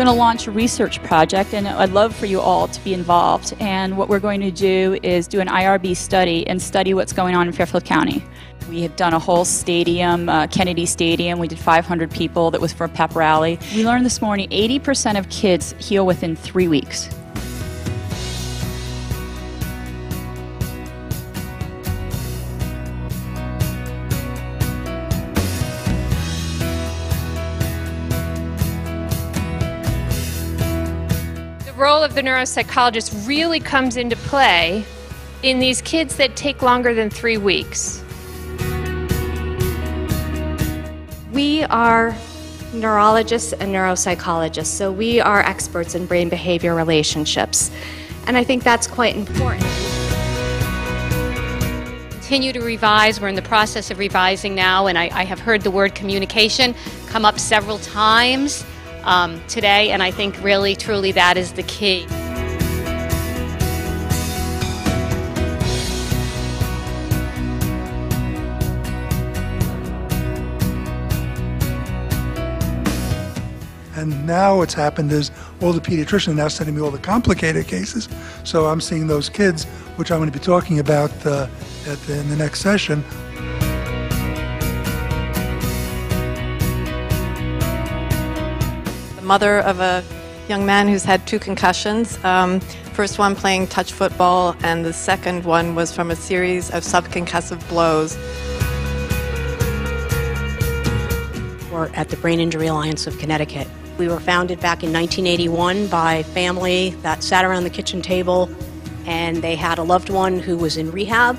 going to launch a research project, and I'd love for you all to be involved. And what we're going to do is do an IRB study and study what's going on in Fairfield County. We had done a whole stadium, uh, Kennedy Stadium. We did 500 people. That was for a pep rally. We learned this morning 80% of kids heal within three weeks. Role of the neuropsychologist really comes into play in these kids that take longer than three weeks. We are neurologists and neuropsychologists, so we are experts in brain behavior relationships. And I think that's quite important. Continue to revise. We're in the process of revising now, and I, I have heard the word communication come up several times um, today, and I think really, truly, that is the key. And now what's happened is all the pediatricians are now sending me all the complicated cases. So I'm seeing those kids, which I'm going to be talking about uh, the, in the next session. Mother of a young man who's had two concussions. Um, first one playing touch football, and the second one was from a series of subconcussive blows. We're at the Brain Injury Alliance of Connecticut. We were founded back in 1981 by family that sat around the kitchen table and they had a loved one who was in rehab.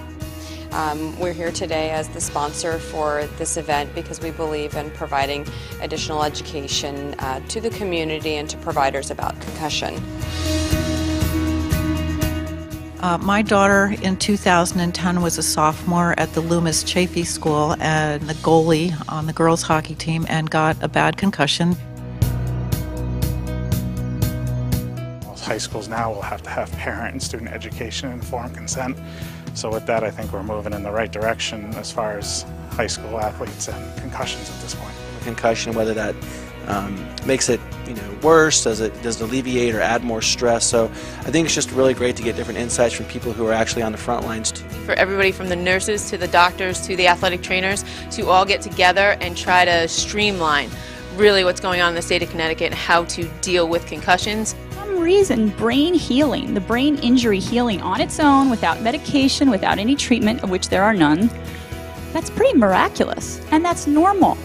Um, we're here today as the sponsor for this event because we believe in providing additional education uh, to the community and to providers about concussion. Uh, my daughter in 2010 was a sophomore at the Loomis Chaffee School and the goalie on the girls hockey team and got a bad concussion. High schools now will have to have parent and student education and informed consent. So with that, I think we're moving in the right direction as far as high school athletes and concussions at this point. Concussion, whether that um, makes it you know worse, does it does it alleviate or add more stress? So I think it's just really great to get different insights from people who are actually on the front lines too. For everybody from the nurses to the doctors to the athletic trainers to all get together and try to streamline really what's going on in the state of Connecticut and how to deal with concussions. Reason, brain healing, the brain injury healing on its own, without medication, without any treatment, of which there are none, that's pretty miraculous, and that's normal.